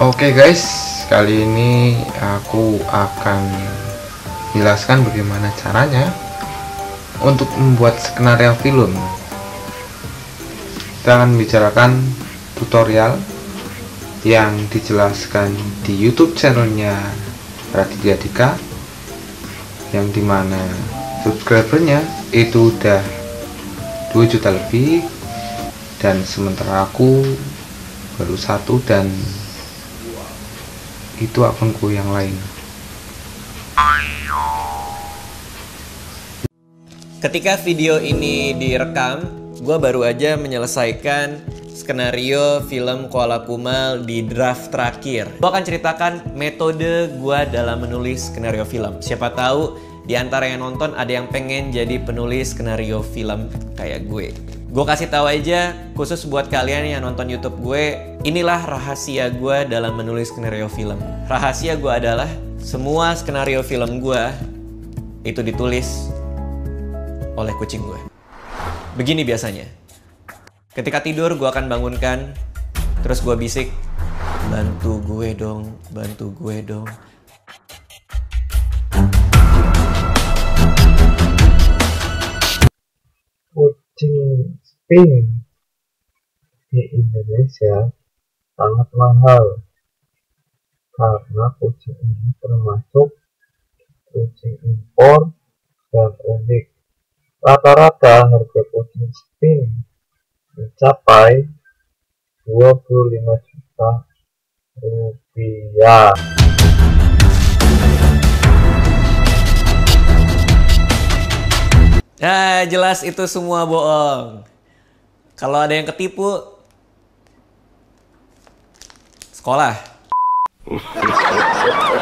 Oke guys, kali ini aku akan jelaskan bagaimana caranya untuk membuat skenario film. Kita akan bicarakan tutorial yang dijelaskan di YouTube channelnya Raditya Dika yang di mana subscribernya itu udah 2 juta lebih dan sementara aku baru satu dan itu akunku yang lain Ketika video ini direkam, gue baru aja menyelesaikan skenario film Kuala Kumal di draft terakhir. Gue akan ceritakan metode gue dalam menulis skenario film. Siapa tahu di antara yang nonton ada yang pengen jadi penulis skenario film kayak gue. Gue kasih tahu aja, khusus buat kalian yang nonton YouTube gue, inilah rahasia gue dalam menulis skenario film. Rahasia gue adalah semua skenario film gue itu ditulis oleh kucing gue. Begini biasanya. Ketika tidur gue akan bangunkan, terus gue bisik, bantu gue dong, bantu gue dong. kucing sping di Indonesia sangat mahal karena kucing ini termasuk kucing impor dan unik. Rata-rata harga kucing sping mencapai 25 juta rupiah. Ya jelas itu semua bohong. Kalau ada yang ketipu, sekolah.